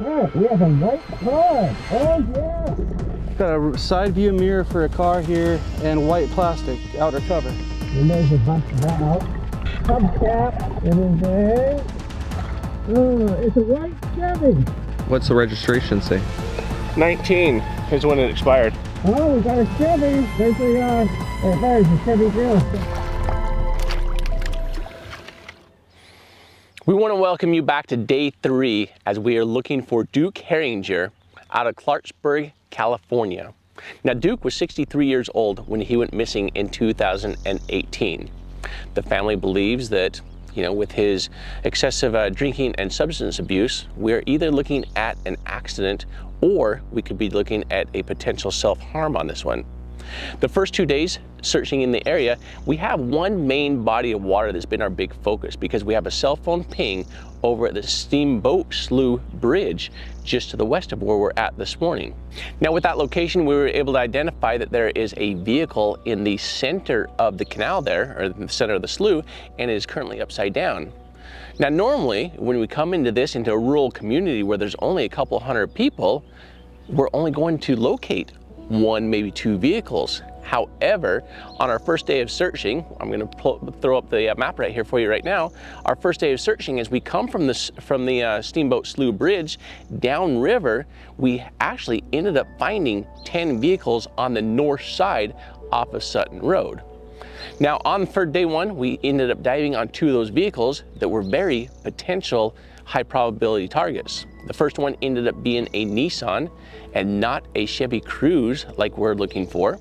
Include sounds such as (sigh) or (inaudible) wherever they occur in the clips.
Oh, we have a white car. Oh, yeah. Got a side view mirror for a car here and white plastic outer cover. And there's a bunch of that out. Hubcap. It is there. Oh, it's a white Chevy. What's the registration say? 19 is when it expired. Oh, we got a Chevy. There's a, uh, there's a Chevy Grill. We want to welcome you back to day three as we are looking for Duke Heringer out of Clarksburg, California. Now, Duke was 63 years old when he went missing in 2018. The family believes that, you know, with his excessive uh, drinking and substance abuse, we're either looking at an accident or we could be looking at a potential self-harm on this one. The first two days searching in the area, we have one main body of water that's been our big focus because we have a cell phone ping over at the Steamboat Slough Bridge just to the west of where we're at this morning. Now with that location, we were able to identify that there is a vehicle in the center of the canal there, or the center of the slough, and it is currently upside down. Now normally, when we come into this, into a rural community where there's only a couple hundred people, we're only going to locate one, maybe two vehicles. However, on our first day of searching, I'm going to throw up the uh, map right here for you right now. Our first day of searching, as we come from this from the uh, Steamboat Slough Bridge downriver, we actually ended up finding 10 vehicles on the north side off of Sutton Road. Now, on third day one, we ended up diving on two of those vehicles that were very potential high probability targets. The first one ended up being a Nissan and not a Chevy Cruze like we're looking for.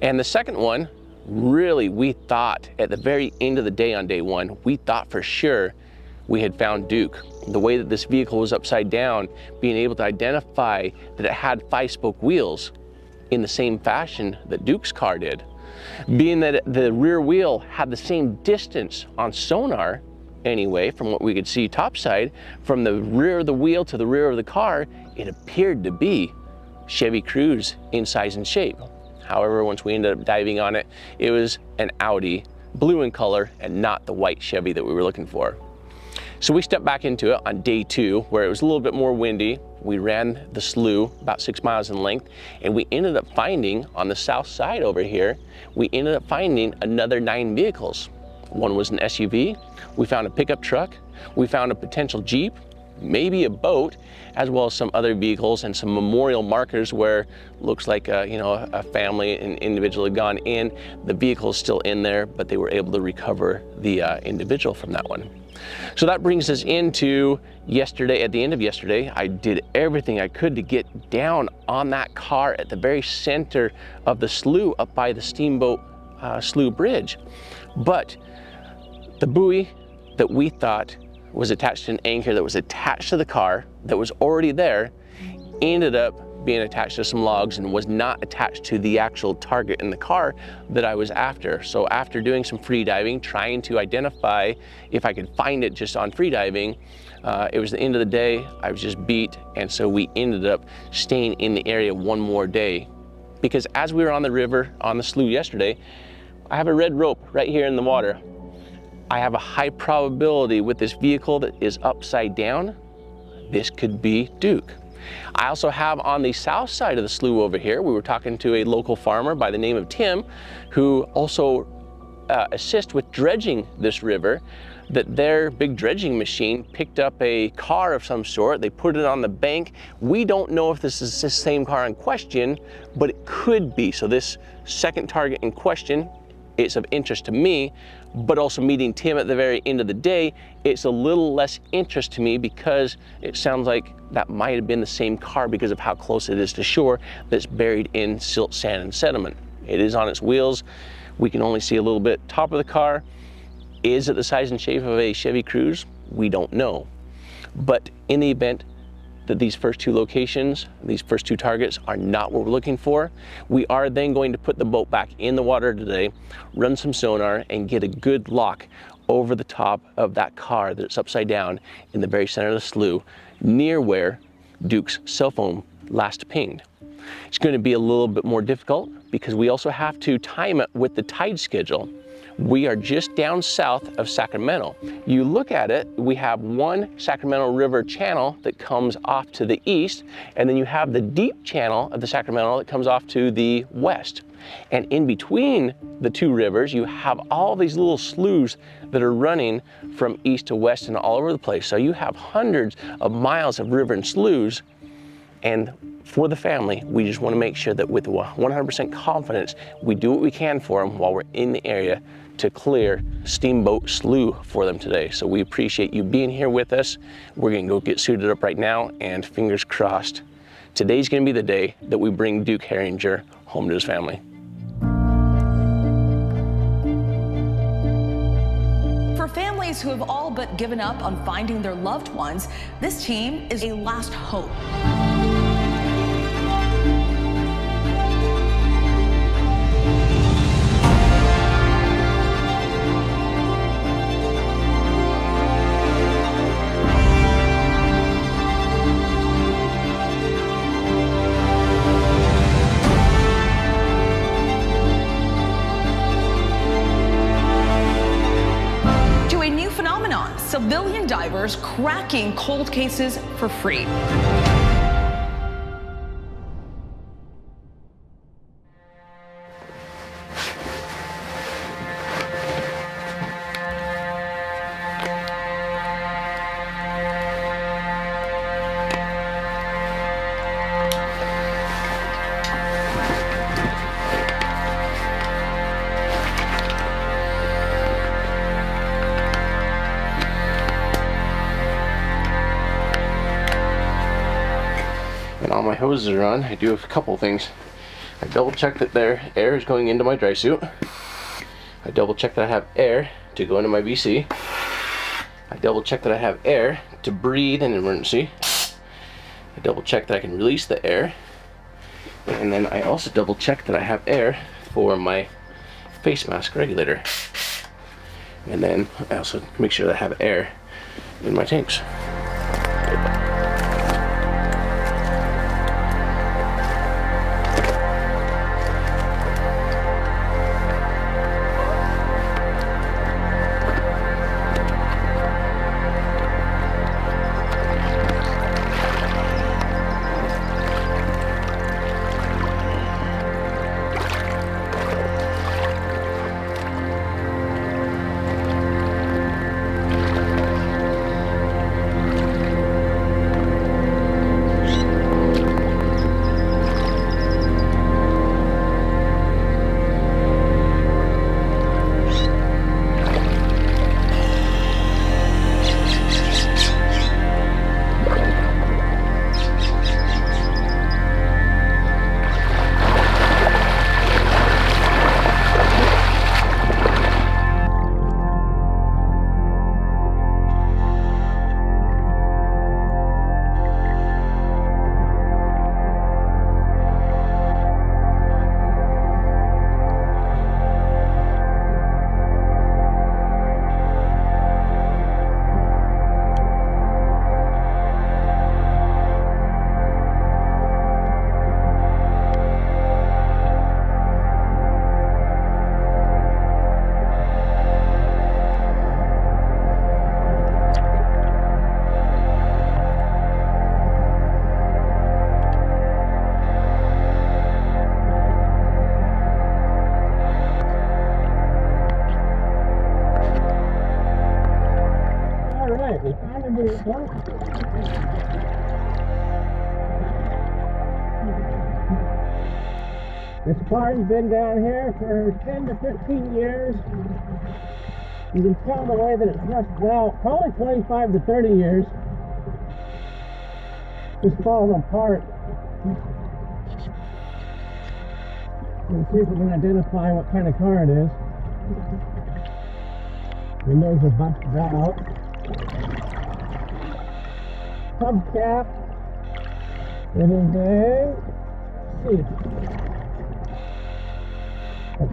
And the second one, really, we thought at the very end of the day on day one, we thought for sure we had found Duke. The way that this vehicle was upside down, being able to identify that it had five spoke wheels in the same fashion that Duke's car did. Being that the rear wheel had the same distance on sonar anyway, from what we could see topside, from the rear of the wheel to the rear of the car, it appeared to be Chevy Cruze in size and shape. However, once we ended up diving on it, it was an Audi, blue in color, and not the white Chevy that we were looking for. So we stepped back into it on day two, where it was a little bit more windy. We ran the slough about six miles in length, and we ended up finding on the south side over here, we ended up finding another nine vehicles. One was an SUV, we found a pickup truck, we found a potential Jeep, maybe a boat, as well as some other vehicles and some memorial markers where looks like a, you know a family and individual had gone in. The vehicle is still in there, but they were able to recover the uh, individual from that one. So that brings us into yesterday. At the end of yesterday, I did everything I could to get down on that car at the very center of the slough up by the steamboat uh, slough bridge. But the buoy that we thought was attached to an anchor that was attached to the car that was already there ended up being attached to some logs and was not attached to the actual target in the car that I was after. So after doing some free diving, trying to identify if I could find it just on free diving, uh, it was the end of the day, I was just beat, and so we ended up staying in the area one more day. Because as we were on the river, on the slough yesterday, I have a red rope right here in the water. I have a high probability with this vehicle that is upside down, this could be Duke. I also have on the south side of the slough over here, we were talking to a local farmer by the name of Tim, who also uh, assists with dredging this river, that their big dredging machine picked up a car of some sort, they put it on the bank. We don't know if this is the same car in question, but it could be. So this second target in question it's of interest to me, but also meeting Tim at the very end of the day, it's a little less interest to me because it sounds like that might have been the same car because of how close it is to shore that's buried in silt, sand, and sediment. It is on its wheels. We can only see a little bit top of the car. Is it the size and shape of a Chevy Cruze? We don't know. But in the event that these first two locations, these first two targets are not what we're looking for. We are then going to put the boat back in the water today, run some sonar and get a good lock over the top of that car that's upside down in the very center of the slough near where Duke's cell phone last pinged. It's going to be a little bit more difficult because we also have to time it with the tide schedule. We are just down south of Sacramento. You look at it, we have one Sacramento River channel that comes off to the east, and then you have the deep channel of the Sacramento that comes off to the west. And in between the two rivers, you have all these little sloughs that are running from east to west and all over the place. So you have hundreds of miles of river and sloughs. And for the family, we just want to make sure that with 100% confidence, we do what we can for them while we're in the area to clear Steamboat Slough for them today. So we appreciate you being here with us. We're going to go get suited up right now and fingers crossed. Today's going to be the day that we bring Duke Heringer home to his family. For families who have all but given up on finding their loved ones, this team is a last hope. Cracking cold cases for free. Hoses are on, I do a couple things. I double check that there air is going into my dry suit. I double check that I have air to go into my BC. I double check that I have air to breathe in emergency. I double check that I can release the air. And then I also double check that I have air for my face mask regulator. And then I also make sure that I have air in my tanks. Barn's been down here for 10 to 15 years. You can tell the way that it's rusted out, probably 25 to 30 years. Just falling apart. Let's see if we can identify what kind of car it is. Windows are busted out. Hubcap. It is a, see,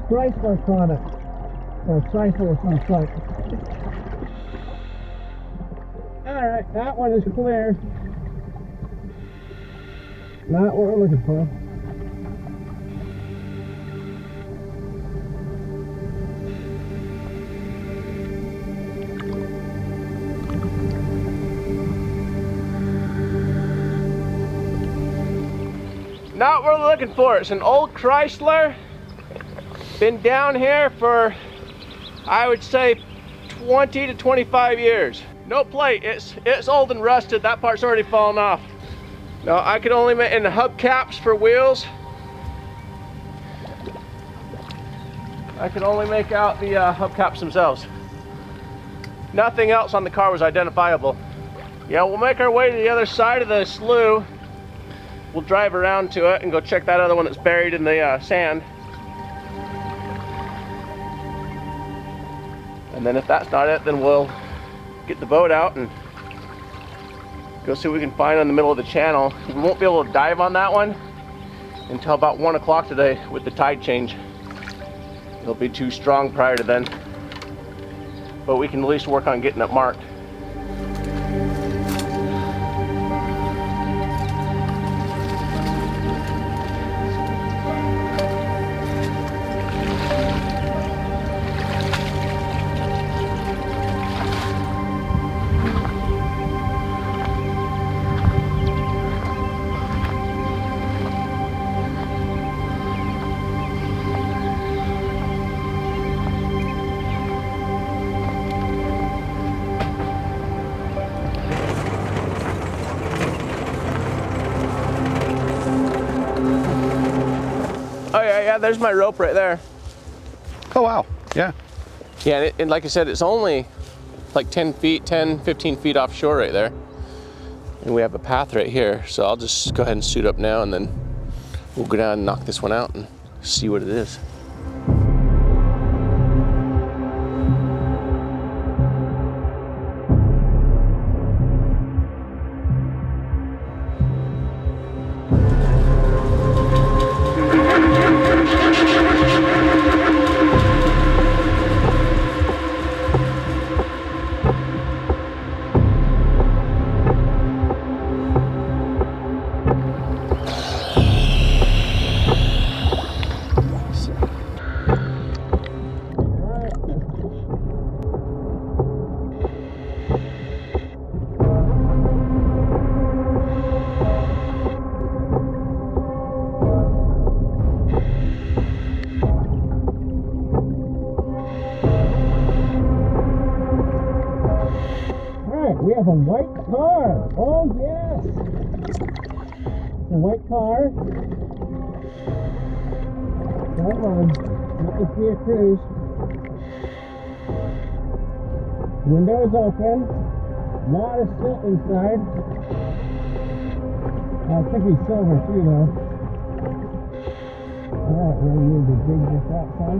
Chrysler on it, or Chrysler on cyclists. Alright, that one is clear. Not what we're looking for. Not what we're looking for. It's an old Chrysler been down here for, I would say, 20 to 25 years. No plate, it's, it's old and rusted. That part's already fallen off. Now I could only make in the hubcaps for wheels. I could only make out the uh, hubcaps themselves. Nothing else on the car was identifiable. Yeah, we'll make our way to the other side of the slough. We'll drive around to it and go check that other one that's buried in the uh, sand. And then if that's not it, then we'll get the boat out and go see what we can find in the middle of the channel. We won't be able to dive on that one until about one o'clock today with the tide change. It'll be too strong prior to then. But we can at least work on getting it marked. Yeah, yeah, there's my rope right there. Oh, wow. Yeah. Yeah, and, it, and like I said, it's only like 10 feet, 10, 15 feet offshore right there. And we have a path right here. So I'll just go ahead and suit up now and then we'll go down and knock this one out and see what it is. Let me see a. Windows open. Lot of silt inside. Uh, be silver too though. Alright, we need to dig this out some.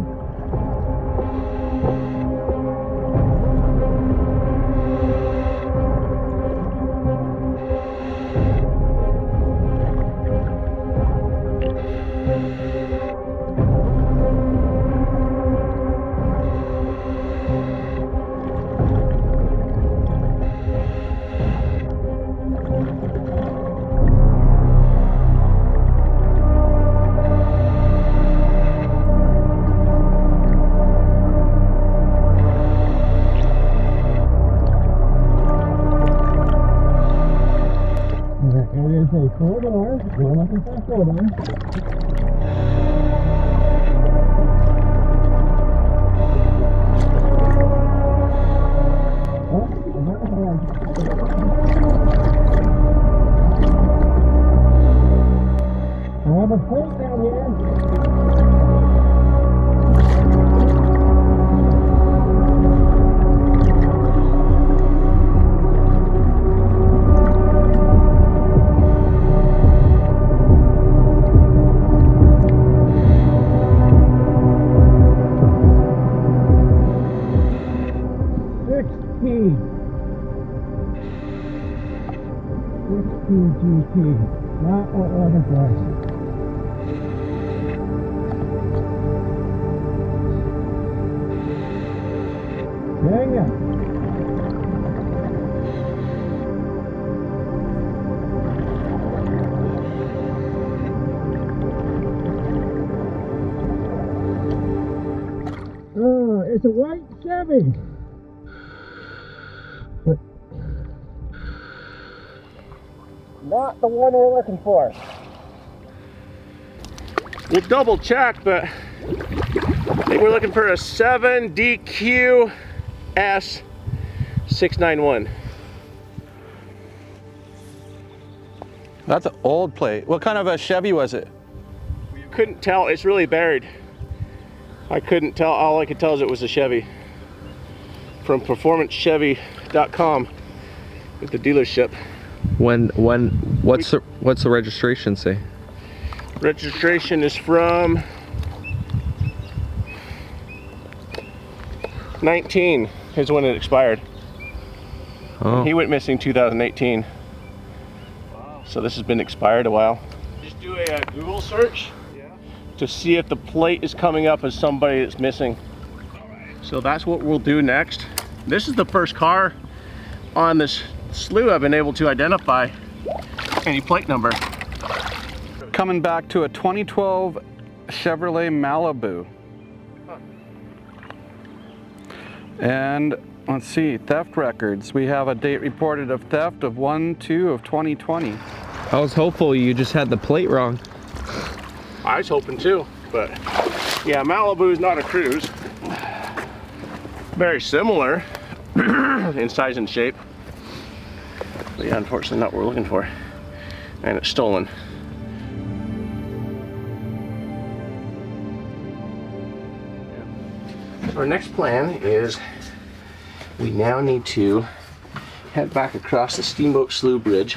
A door. We're looking a. Oh, it's a white Chevy. But not the one we're looking for. We'll double check, but I think we're looking for a 7 DQ S 691. That's an old plate. What kind of a Chevy was it? We couldn't tell, it's really buried. I couldn't tell, all I could tell is it was a Chevy. From performancechevy.com with the dealership. When when what's the what's the registration say? Registration is from 19 is when it expired. Oh. He went missing 2018. So this has been expired a while. Just do a, uh Google search to see if the plate is coming up as somebody that's missing. So that's what we'll do next. This is the first car on this slough I've been able to identify any plate number. Coming back to a 2012 Chevrolet Malibu. And let's see, theft records. We have a date reported of theft of 1-2 of 2020. I was hopeful you just had the plate wrong. I was hoping too, but yeah, Malibu is not a Cruze. Very similar (clears throat) in size and shape. But yeah, unfortunately not what we're looking for. And it's stolen. Our next plan is we now need to head back across the Steamboat Slough Bridge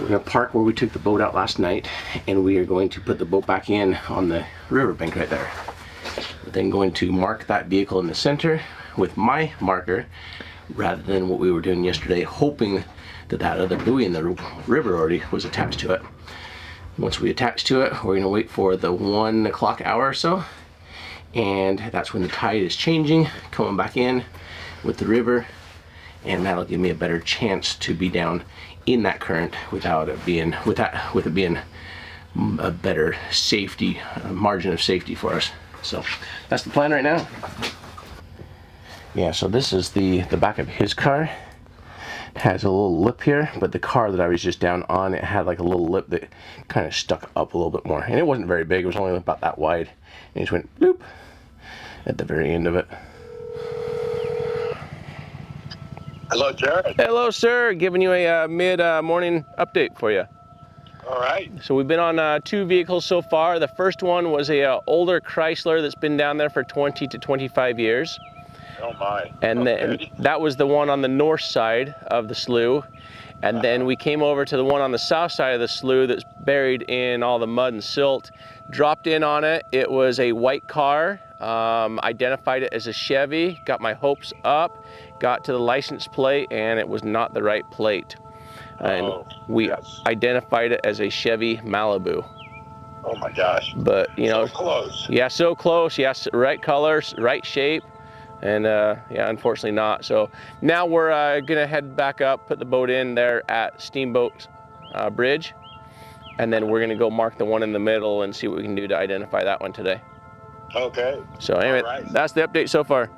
we're gonna park where we took the boat out last night and we are going to put the boat back in on the riverbank right there. We're then going to mark that vehicle in the center with my marker rather than what we were doing yesterday, hoping that that other buoy in the river already was attached to it. Once we attach to it, we're gonna wait for the one o'clock hour or so and that's when the tide is changing, coming back in with the river and that'll give me a better chance to be down in that current without it being with that with it being a better safety margin of safety for us. So that's the plan right now. Yeah so this is the the back of his car. Has a little lip here but the car that I was just down on it had like a little lip that kind of stuck up a little bit more. And it wasn't very big it was only about that wide. And it just went bloop at the very end of it Hello, Jared. Hello, sir. Giving you a uh, mid uh, morning update for you. All right. So we've been on uh, two vehicles so far. The first one was a uh, older Chrysler that's been down there for 20 to 25 years. Oh my. And then Okay. that was the one on the north side of the slough. And then we came over to the one on the south side of the slough that's buried in all the mud and silt. Dropped in on it. It was a white car. Um, identified it as a Chevy. Got my hopes up. Got to the license plate and it was not the right plate. And Oh, we yes. identified it as a Chevy Malibu. Oh my gosh. But you know, so close. yeah, so close. Yes, right colors, right shape, and uh, yeah, unfortunately not. So now we're uh, gonna head back up, put the boat in there at Steamboat uh, Bridge, and then we're gonna go mark the one in the middle and see what we can do to identify that one today. Okay. So anyway, right. that's the update so far.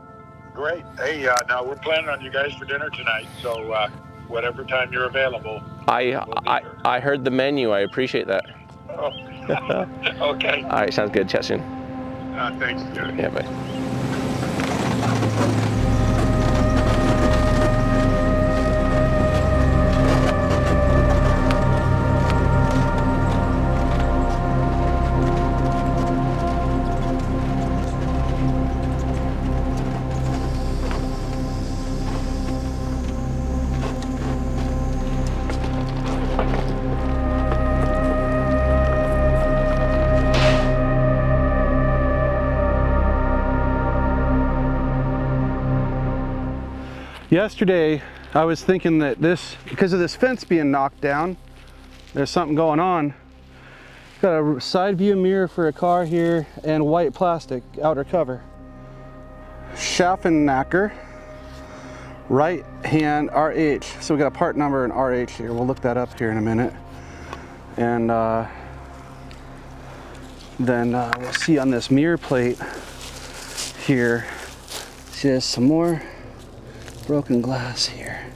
Great. Hey, uh, now we're planning on you guys for dinner tonight, so uh, whatever time you're available. I, be I here. I heard the menu. I appreciate that. Oh. (laughs) okay. All right, sounds good. Chat soon. Uh, thanks. Yeah, bye. Yesterday, I was thinking that this, because of this fence being knocked down, there's something going on. Got a side view mirror for a car here and white plastic outer cover. Schefenacker, right hand RH. So we got a part number and RH here. We'll look that up here in a minute. And uh, then uh, we'll see on this mirror plate here, see there's some more broken glass here.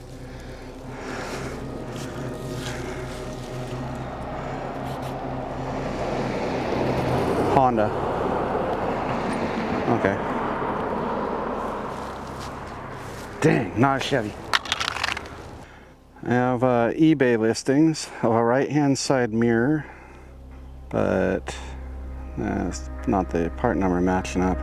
Honda. Okay. Dang, not a Chevy. I have uh, eBay listings of a right-hand side mirror, but that's not the part number matching up.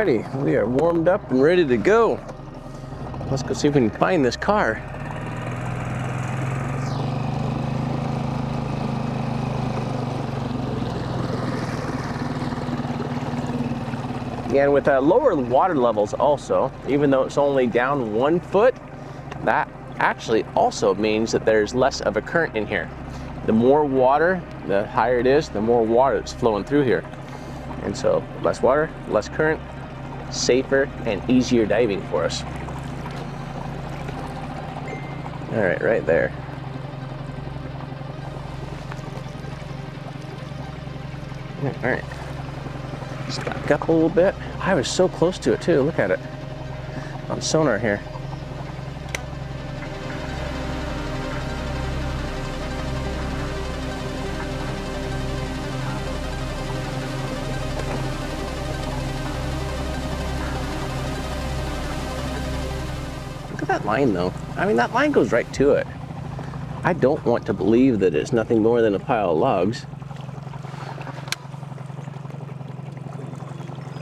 Alrighty, we are warmed up and ready to go. Let's go see if we can find this car. And with uh, lower water levels also, even though it's only down one foot, that actually also means that there's less of a current in here. The more water, the higher it is, the more water that's flowing through here. And so less water, less current, safer and easier diving for us. All right, right there. All right, just back up a little bit. I was so close to it too, look at it on sonar here. Line though. I mean, that line goes right to it. I don't want to believe that it's nothing more than a pile of logs.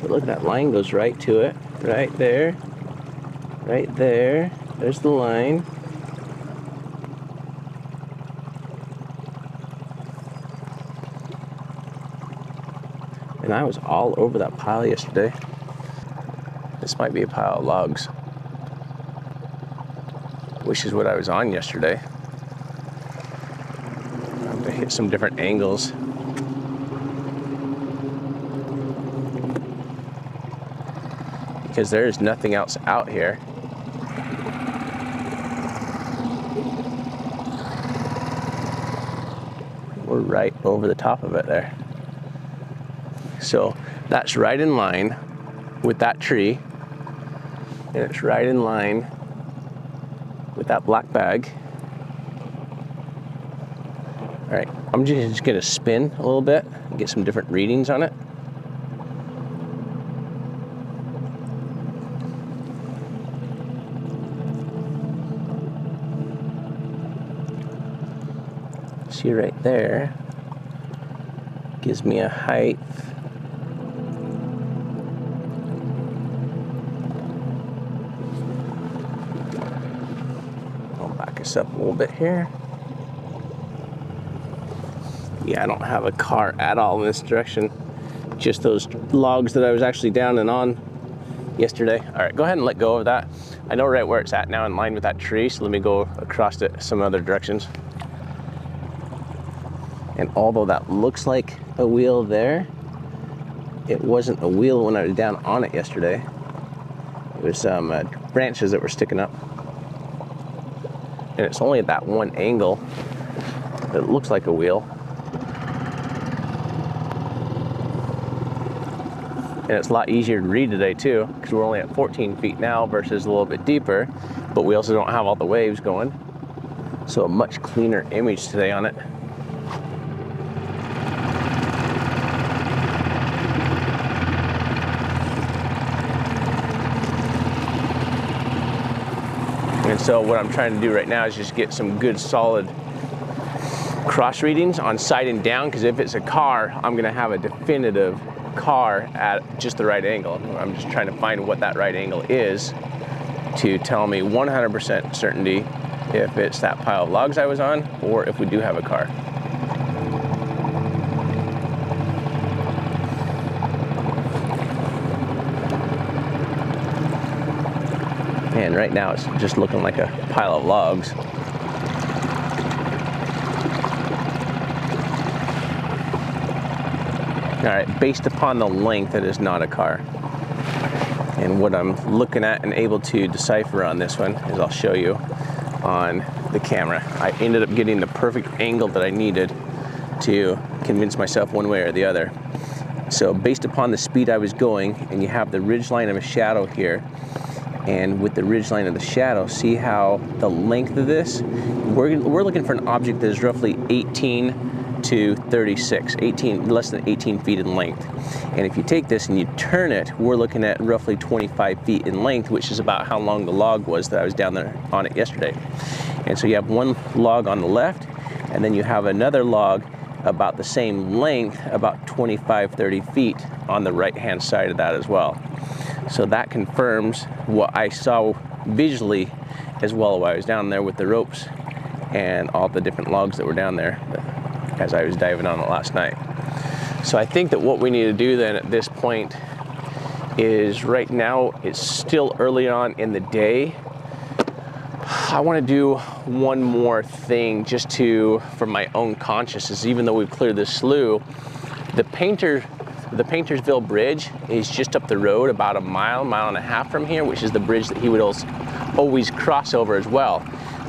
But look, that line goes right to it. Right there. Right there. There's the line. And I was all over that pile yesterday. This might be a pile of logs which is what I was on yesterday. To hit some different angles. Because there is nothing else out here. We're right over the top of it there. So that's right in line with that tree. And it's right in line that black bag. All right, I'm just gonna spin a little bit and get some different readings on it. See right there, gives me a height this up a little bit here. Yeah, I don't have a car at all in this direction. Just those logs that I was actually down and on yesterday. All right, go ahead and let go of that. I know right where it's at now in line with that tree, so let me go across it some other directions. And although that looks like a wheel there, it wasn't a wheel when I was down on it yesterday. It was some uh, branches that were sticking up and it's only at that one angle that looks like a wheel. And it's a lot easier to read today too, because we're only at 14 feet now versus a little bit deeper, but we also don't have all the waves going. So a much cleaner image today on it. And so what I'm trying to do right now is just get some good solid cross readings on side and down because if it's a car, I'm gonna have a definitive car at just the right angle. I'm just trying to find what that right angle is to tell me 100% certainty if it's that pile of logs I was on or if we do have a car. And right now it's just looking like a pile of logs. All right, based upon the length, it is not a car. And what I'm looking at and able to decipher on this one is I'll show you on the camera. I ended up getting the perfect angle that I needed to convince myself one way or the other. So based upon the speed I was going, and you have the ridge line of a shadow here, and with the ridge line of the shadow, see how the length of this, we're, we're looking for an object that is roughly 18 to 36, 18, less than 18 feet in length. And if you take this and you turn it, we're looking at roughly 25 feet in length, which is about how long the log was that I was down there on it yesterday. And so you have one log on the left, and then you have another log about the same length, about 25, 30 feet on the right-hand side of that as well. So that confirms what I saw visually as well while I was down there with the ropes and all the different logs that were down there as I was diving on it last night. So I think that what we need to do then at this point is right now it's still early on in the day. I want to do one more thing just to, for my own consciousness, even though we've cleared this slough, the painter the Paintersville Bridge is just up the road about a mile, mile and a half from here, which is the bridge that he would always cross over as well.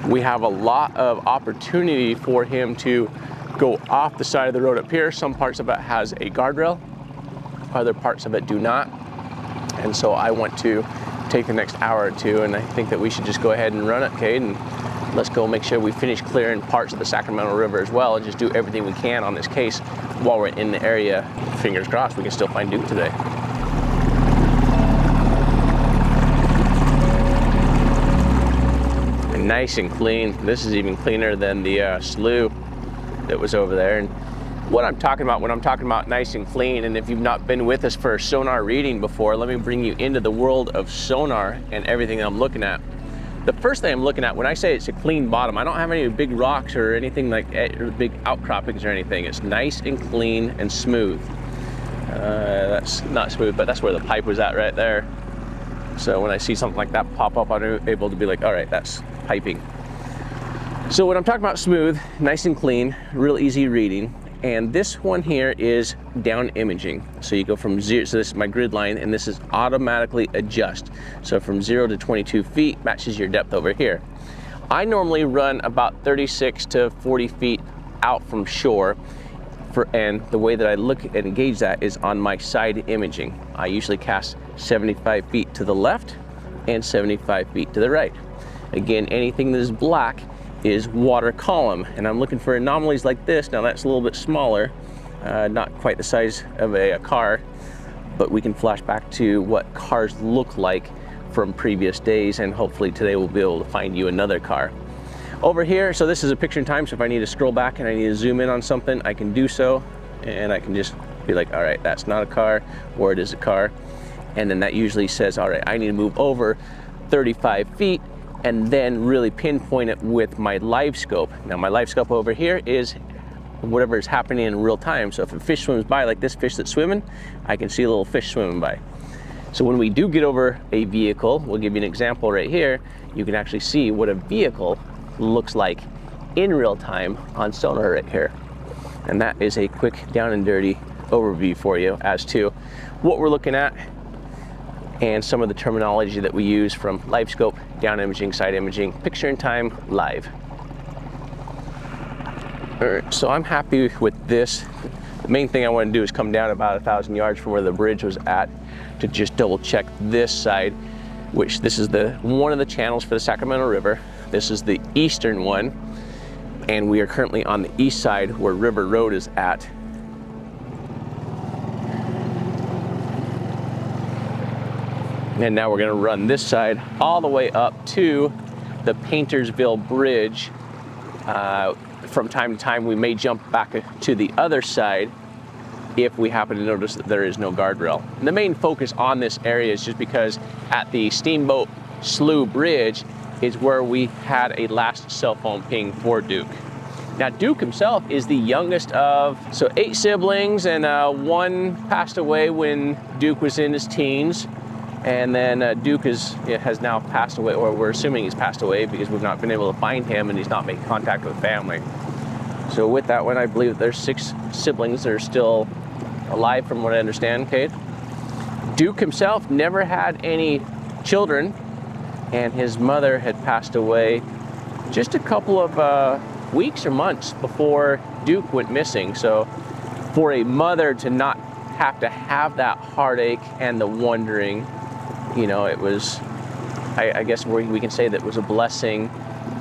We have a lot of opportunity for him to go off the side of the road up here. Some parts of it has a guardrail, other parts of it do not. And so I want to take the next hour or two and I think that we should just go ahead and run it, Cade, and let's go make sure we finish clearing parts of the Sacramento River as well and just do everything we can on this case while we're in the area. Fingers crossed we can still find Duke today. Nice and clean. This is even cleaner than the uh, slough that was over there. And what I'm talking about when I'm talking about nice and clean, and if you've not been with us for sonar reading before, let me bring you into the world of sonar and everything I'm looking at the first thing I'm looking at when I say it's a clean bottom, I don't have any big rocks or anything like eh, or big outcroppings or anything. It's nice and clean and smooth. Uh, that's not smooth, but that's where the pipe was at right there. So when I see something like that pop up, I'm able to be like, all right, that's piping. So when I'm talking about smooth, nice and clean, real easy reading, and this one here is down imaging. So you go from zero, so this is my grid line, and this is automatically adjust. So from zero to 22 feet matches your depth over here. I normally run about 36 to 40 feet out from shore, for, and the way that I look and engage that is on my side imaging. I usually cast 75 feet to the left and 75 feet to the right. Again, anything that is black is water column. And I'm looking for anomalies like this. Now that's a little bit smaller, uh, not quite the size of a, a, car, but we can flash back to what cars look like from previous days. And hopefully today we'll be able to find you another car. Over here, so this is a picture in time. So if I need to scroll back and I need to zoom in on something, I can do so. And I can just be like, all right, that's not a car, or it is a car. And then that usually says, all right, I need to move over 35 feet and then really pinpoint it with my live scope. Now my live scope over here is whatever is happening in real time. So if a fish swims by, like this fish that's swimming, I can see a little fish swimming by. So when we do get over a vehicle, we'll give you an example right here, you can actually see what a vehicle looks like in real time on sonar right here. And that is a quick down and dirty overview for you as to what we're looking at and some of the terminology that we use from live scope, down imaging, side imaging, picture in time, live. All right, so I'm happy with this. The main thing I want to do is come down about a thousand yards from where the bridge was at to just double check this side, which this is the one of the channels for the Sacramento River. This is the eastern one, and we are currently on the east side where River Road is at. And now we're gonna run this side all the way up to the Paintersville Bridge. Uh, from time to time, we may jump back to the other side if we happen to notice that there is no guardrail. And the main focus on this area is just because at the Steamboat Slough Bridge is where we had a last cell phone ping for Duke. Now Duke himself is the youngest of, so eight siblings and uh, one passed away when Duke was in his teens. And then uh, Duke is, has now passed away, or we're assuming he's passed away because we've not been able to find him and he's not making contact with family. So with that one, I believe there's six siblings that are still alive from what I understand, Kate. Duke himself never had any children and his mother had passed away just a couple of, uh, weeks or months before Duke went missing. So for a mother to not have to have that heartache and the wondering, you know, it was, I, I guess we, we can say that it was a blessing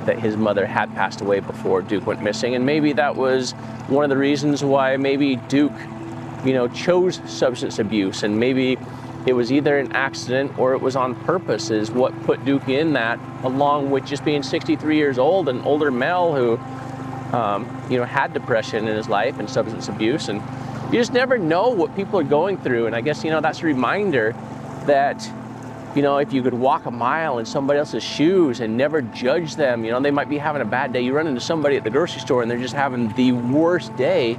that his mother had passed away before Duke went missing. And maybe that was one of the reasons why maybe Duke, you know, chose substance abuse. And maybe it was either an accident or it was on purpose is what put Duke in that along with just being 63 years old an older male who um, you know had depression in his life and substance abuse. And you just never know what people are going through. And I guess you know that's a reminder that you know if you could walk a mile in somebody else's shoes and never judge them you know they might be having a bad day you run into somebody at the grocery store and they're just having the worst day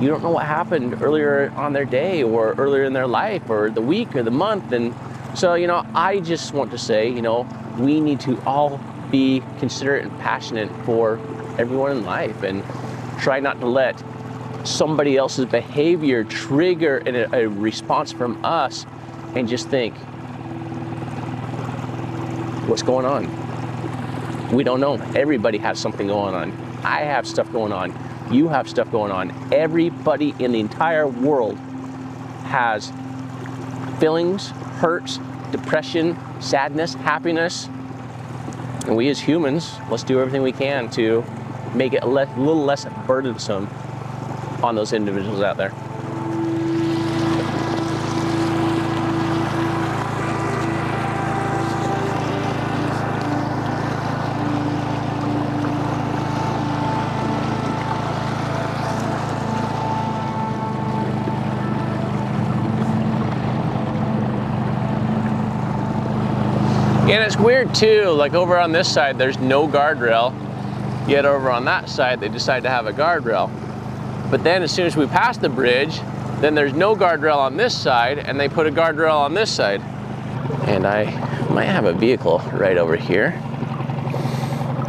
you don't know what happened earlier on their day or earlier in their life or the week or the month. And so, you know, I just want to say, you know, we need to all be considerate and passionate for everyone in life and try not to let somebody else's behavior trigger a, a response from us and just think, what's going on? We don't know. Everybody has something going on. I have stuff going on you have stuff going on. Everybody in the entire world has feelings, hurts, depression, sadness, happiness. And we as humans, let's do everything we can to make it a little less burdensome on those individuals out there. Too, like over on this side, there's no guardrail, yet over on that side, they decide to have a guardrail. But then as soon as we pass the bridge, then there's no guardrail on this side, and they put a guardrail on this side. And I might have a vehicle right over here.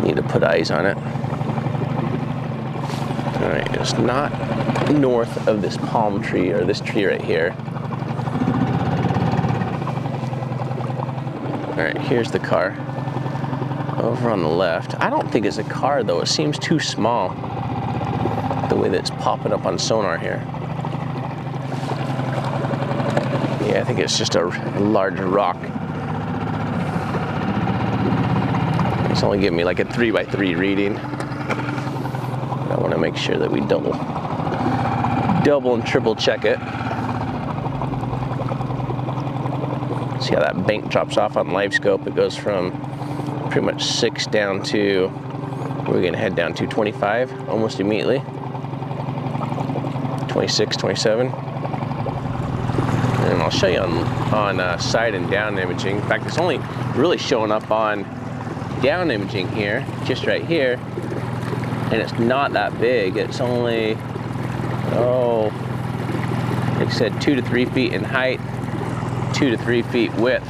Need to put eyes on it. All right, it's not north of this palm tree or this tree right here. All right, here's the car. Over on the left. I don't think it's a car though. It seems too small. The way that it's popping up on sonar here. Yeah, I think it's just a large rock. It's only giving me like a three by three reading. I want to make sure that we double, double and triple check it. See how that bank drops off on live scope. It goes from pretty much six down to, we're gonna head down to 25 almost immediately. 26, 27. And I'll show you on, on uh, side and down imaging. In fact, it's only really showing up on down imaging here, just right here. And it's not that big. It's only, oh, like I said, two to three feet in height two to three feet width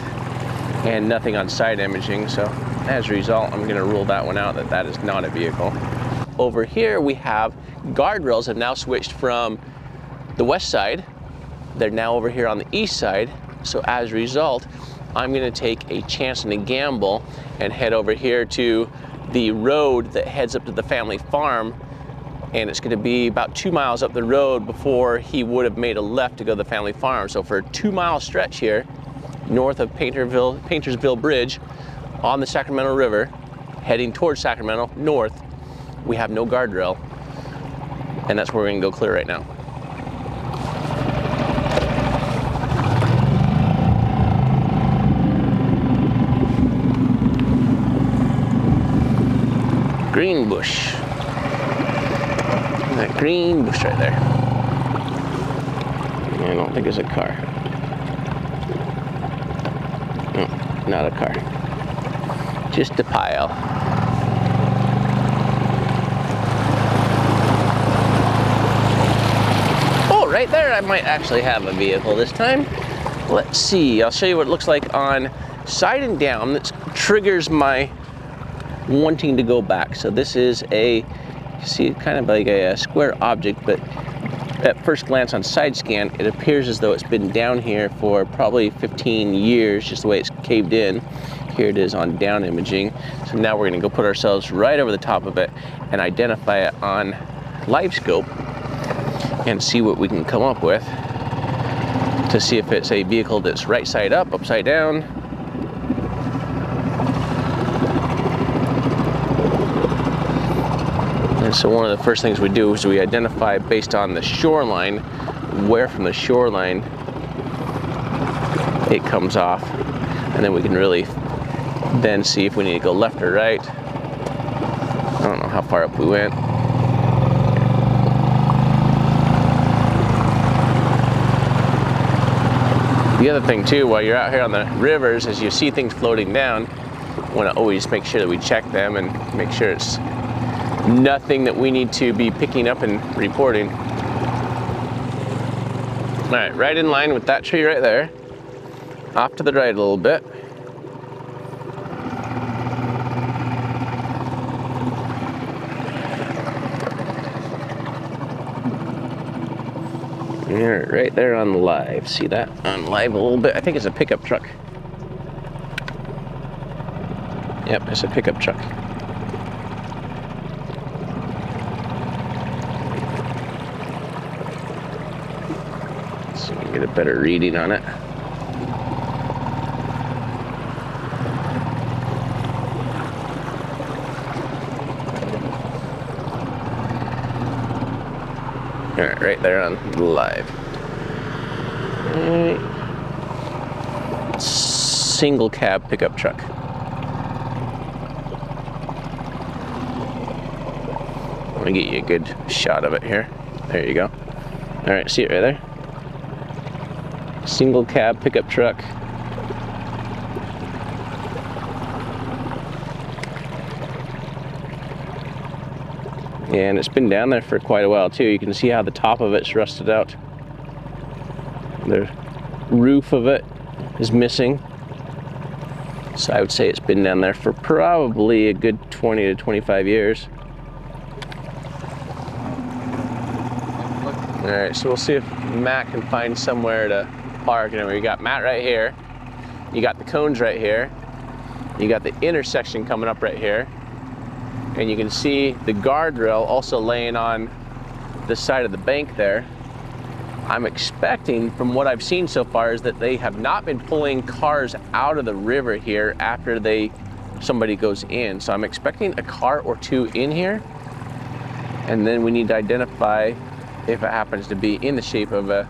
and nothing on side imaging. So as a result, I'm gonna rule that one out that that is not a vehicle. Over here, we have guardrails have now switched from the west side. They're now over here on the east side. So as a result, I'm gonna take a chance and a gamble and head over here to the road that heads up to the family farm and it's going to be about two miles up the road before he would have made a left to go to the family farm. So for a two mile stretch here, north of Painterville, Paintersville Bridge on the Sacramento River, heading towards Sacramento, north, we have no guardrail. And that's where we're gonna go clear right now. Green bush that green bush right there. I don't think it's a car. No, not a car. Just a pile. Oh, right there I might actually have a vehicle this time. Let's see, I'll show you what it looks like on side and down that triggers my wanting to go back. So this is a see it kind of like a, a square object, but at first glance on side scan, it appears as though it's been down here for probably 15 years, just the way it's caved in. Here it is on down imaging. So now we're gonna go put ourselves right over the top of it and identify it on live scope and see what we can come up with to see if it's a vehicle that's right side up, upside down. And so one of the first things we do is we identify based on the shoreline, where from the shoreline it comes off. And then we can really then see if we need to go left or right. I don't know how far up we went. The other thing too, while you're out here on the rivers, is you see things floating down, want to always make sure that we check them and make sure it's nothing that we need to be picking up and reporting. All right, right in line with that tree right there. Off to the right a little bit. You're right there on live. See that on live a little bit? I think it's a pickup truck. Yep, it's a pickup truck. So we can get a better reading on it. All right, right there on live. Right. Single cab pickup truck. Let me get you a good shot of it here. There you go. All right, see it right there? Single cab pickup truck. And it's been down there for quite a while too. You can see how the top of it's rusted out. The roof of it is missing. So I would say it's been down there for probably a good 20 to 25 years. All right, so we'll see if Matt can find somewhere to park. And we got Matt right here. You got the cones right here. You got the intersection coming up right here and you can see the guardrail also laying on the side of the bank there. I'm expecting from what I've seen so far is that they have not been pulling cars out of the river here after they somebody goes in. So I'm expecting a car or two in here and then we need to identify if it happens to be in the shape of a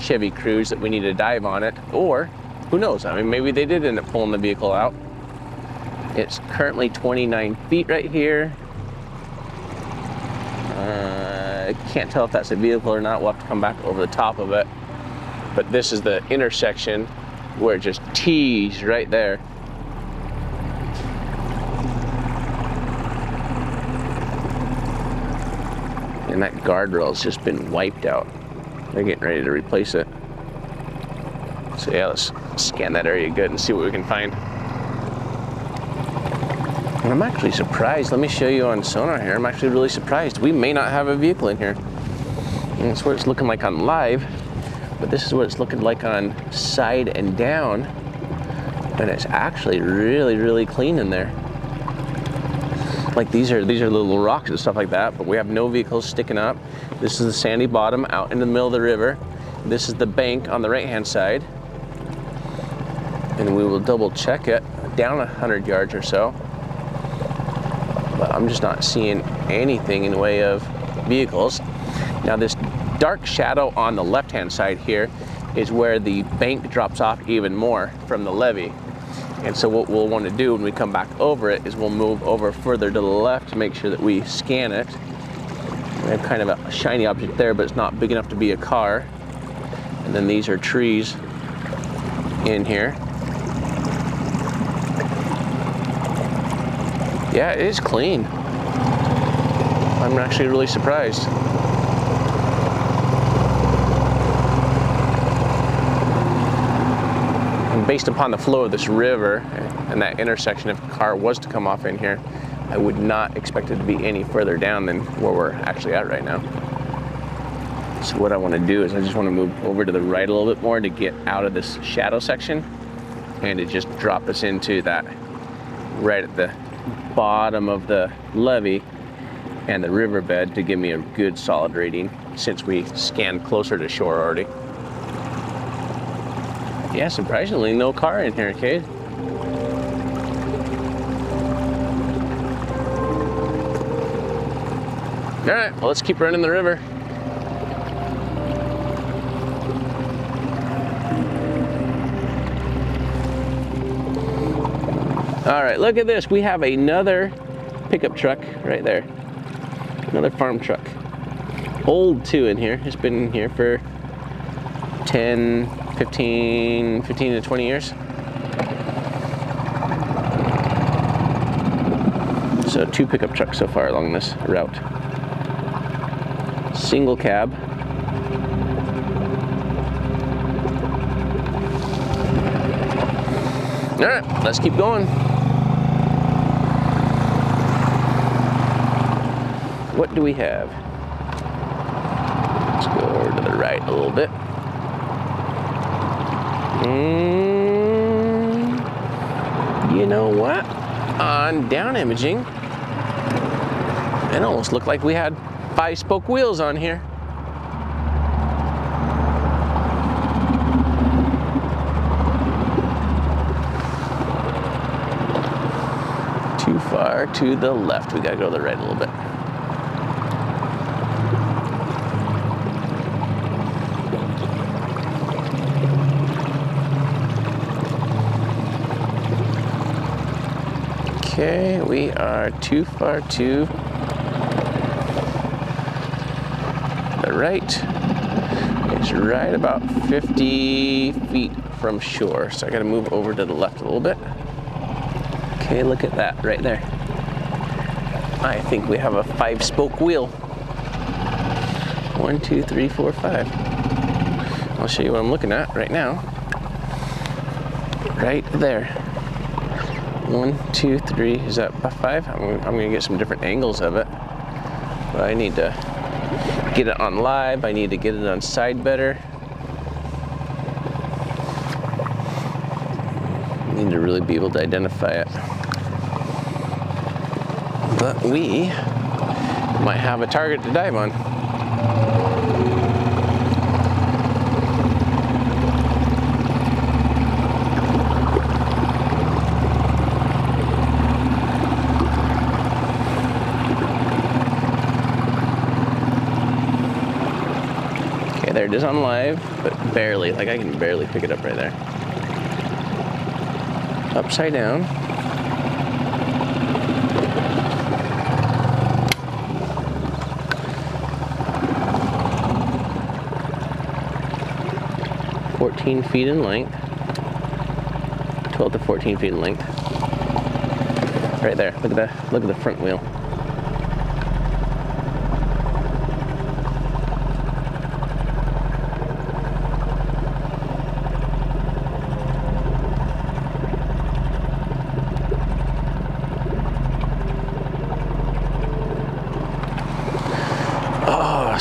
Chevy Cruze that we need to dive on it or who knows, I mean maybe they did end up pulling the vehicle out it's currently 29 feet right here. Uh, I can't tell if that's a vehicle or not. We'll have to come back over the top of it. But this is the intersection where it just tees right there. And that guardrail has just been wiped out. They're getting ready to replace it. So yeah, let's scan that area good and see what we can find. And I'm actually surprised. Let me show you on sonar here. I'm actually really surprised. We may not have a vehicle in here. And that's what it's looking like on live, but this is what it's looking like on side and down. And it's actually really, really clean in there. Like these are these are little rocks and stuff like that, but we have no vehicles sticking up. This is the sandy bottom out in the middle of the river. This is the bank on the right-hand side. And we will double check it down 100 yards or so but I'm just not seeing anything in the way of vehicles. Now this dark shadow on the left-hand side here is where the bank drops off even more from the levee. And so what we'll want to do when we come back over it is we'll move over further to the left to make sure that we scan it. We have kind of a shiny object there, but it's not big enough to be a car. And then these are trees in here. Yeah, it is clean. I'm actually really surprised. Based upon the flow of this river and that intersection, if a car was to come off in here, I would not expect it to be any further down than where we're actually at right now. So what I want to do is I just want to move over to the right a little bit more to get out of this shadow section and to just drop us into that right at the bottom of the levee and the riverbed to give me a good solid reading since we scanned closer to shore already. Yeah, surprisingly, no car in here, Cade. All right, well, let's keep running the river. All right, look at this. We have another pickup truck right there. Another farm truck. Old too in here. It's been in here for 10, 15, 15 to 20 years. So two pickup trucks so far along this route. Single cab. All right, let's keep going. What do we have? Let's go over to the right a little bit. Mm, you know what? On down imaging, it almost looked like we had five spoke wheels on here. Too far to the left. We gotta go to the right a little bit. Okay, we are too far to the right. It's right about 50 feet from shore. So I gotta move over to the left a little bit. Okay, look at that right there. I think we have a five spoke wheel. One, two, three, four, five. I'll show you what I'm looking at right now. Right there. One, two, three, is that five? I'm, I'm gonna get some different angles of it. But I need to get it on live, I need to get it on side better. I need to really be able to identify it. But we might have a target to dive on. It is on live, but barely, like I can barely pick it up right there. Upside down. Fourteen feet in length. Twelve to fourteen feet in length. Right there. Look at the look at the front wheel.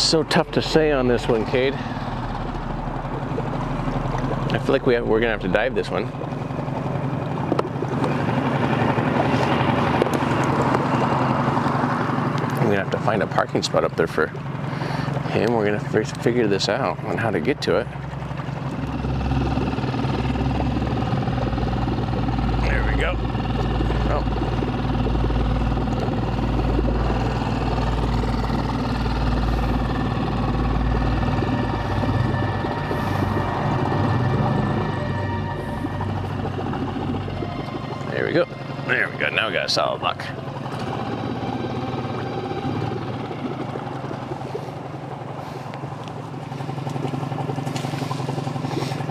So tough to say on this one, Cade. I feel like we have, we're gonna have to dive this one. I'm gonna have to find a parking spot up there for him. We're gonna figure this out on how to get to it. There we go. There we go. Now we got a solid lock.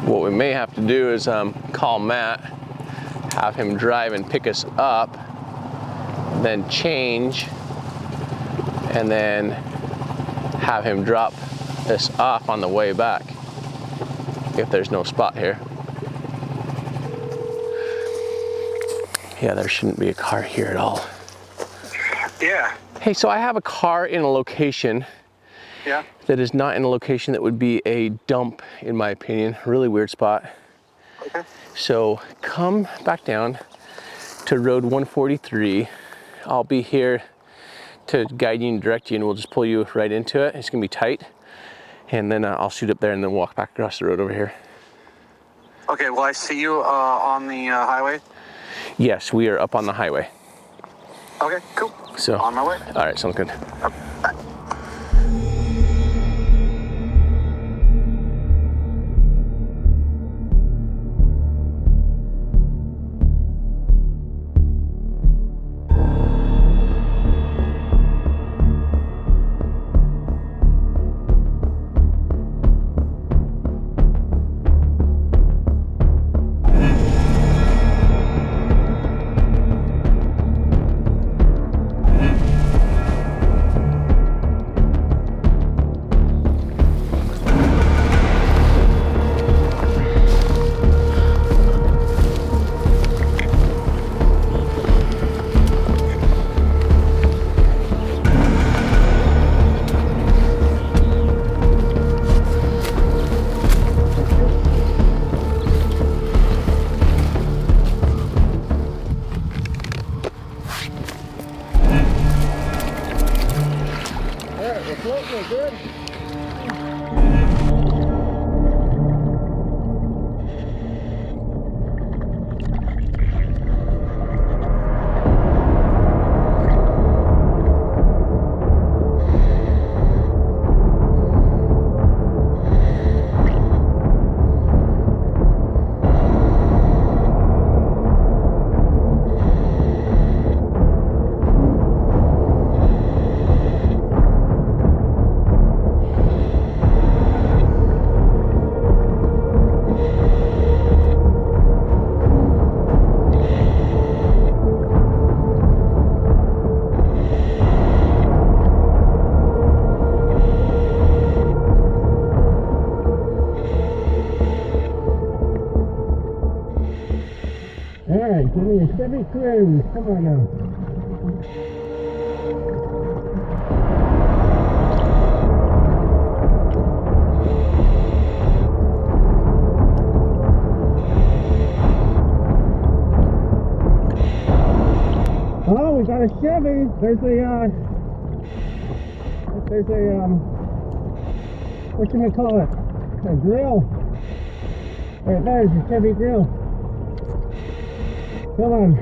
What we may have to do is um, call Matt, have him drive and pick us up, then change, and then have him drop us off on the way back if there's no spot here. Yeah, there shouldn't be a car here at all. Yeah. Hey, so I have a car in a location Yeah. that is not in a location that would be a dump, in my opinion. Really weird spot. Okay. So come back down to Road 143. I'll be here to guide you and direct you, and we'll just pull you right into it. It's gonna be tight, and then uh, I'll shoot up there and then walk back across the road over here. Okay, well I see you uh, on the uh, highway? Yes, we are up on the highway. Okay, cool. So On my way. All right, sounds good. Me a Come on now. Oh, we got a Chevy. There's a, uh, there's a, um, what you call it? A grill. Right there's a Chevy grill. Come on.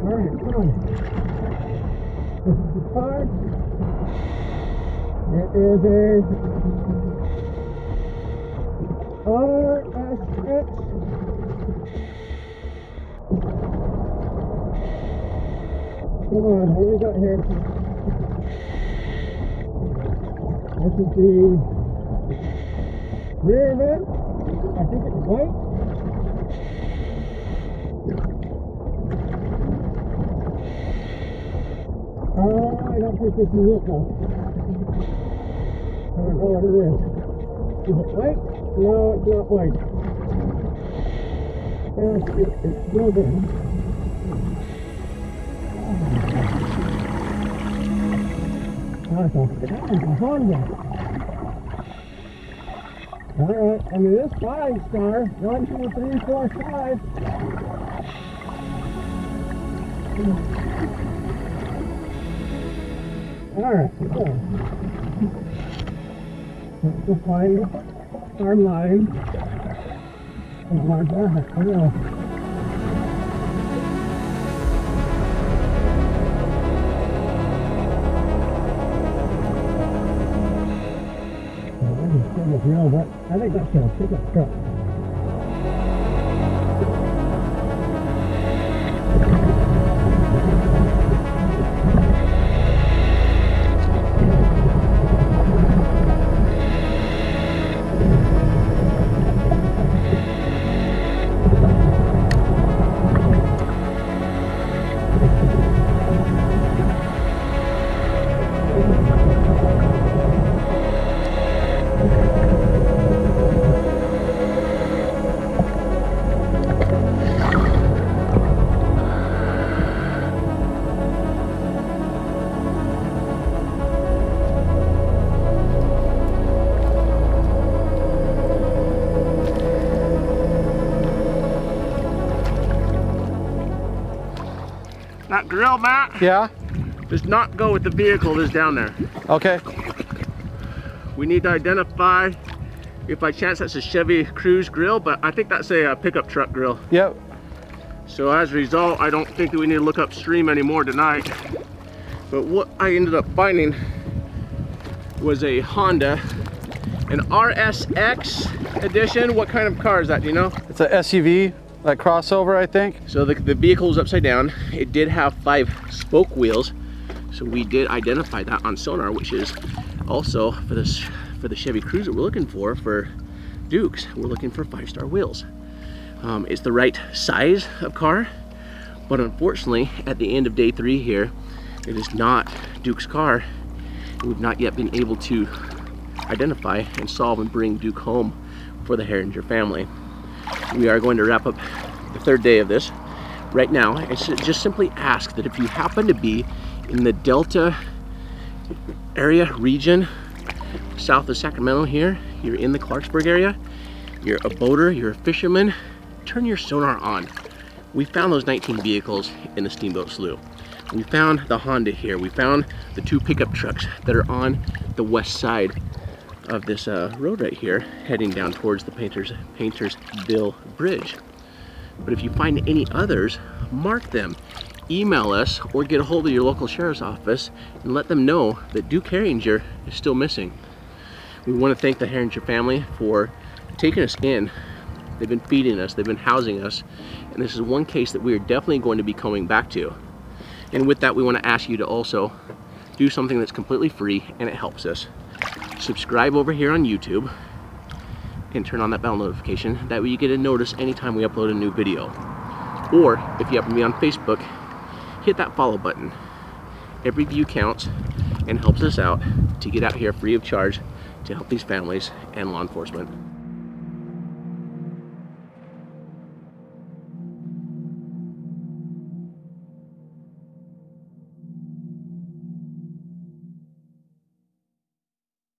All right, come on. This is the car. It is a RSX. Come on, what we got here? This is the rear vent. I think it's white. I don't think this is it though. I don't know what it is. Is it white? No, it's not white. Yes, it, it's there. That's a, that is a Honda. Alright, I mean, this five star. One, two, three, four, five. Alright, cool. Let's go find our line. Oh my the grill, but I think that's a pickup truck. Grill, Matt, Yeah? does not go with the vehicle that's down there. Okay. We need to identify if by chance that's a Chevy Cruze grill, but I think that's a, uh pickup truck grill. Yep. So as a result, I don't think that we need to look upstream anymore tonight. But what I ended up finding was a Honda, an RSX edition. What kind of car is that, do you know? It's a SUV, like crossover, I think. So the, the vehicle was upside down. It did have five spoke wheels. So we did identify that on sonar, which is also for this for the Chevy that we're looking for for Dukes. We're looking for five star wheels. Um, it's the right size of car, but unfortunately, at the end of day three here, it is not Duke's car. We've not yet been able to identify and solve and bring Duke home for the Heringer family. We are going to wrap up the third day of this right now so just simply ask that if you happen to be in the Delta area region south of Sacramento here, you're in the Clarksburg area, you're a boater, you're a fisherman, turn your sonar on. We found those 19 vehicles in the Steamboat Slough. We found the Honda here. We found the two pickup trucks that are on the west side of this uh, road right here, heading down towards the Painters Painters Bill Bridge. But if you find any others, mark them. Email us or get a hold of your local sheriff's office and let them know that Duke Heringer is still missing. We want to thank the Heringer family for taking us in. They've been feeding us, they've been housing us, and this is one case that we are definitely going to be coming back to. And with that, we want to ask you to also do something that's completely free and it helps us. Subscribe over here on YouTube and turn on that bell notification. That way you get a notice anytime we upload a new video. Or if you happen to be on Facebook, hit that follow button. Every view counts and helps us out to get out here free of charge to help these families and law enforcement.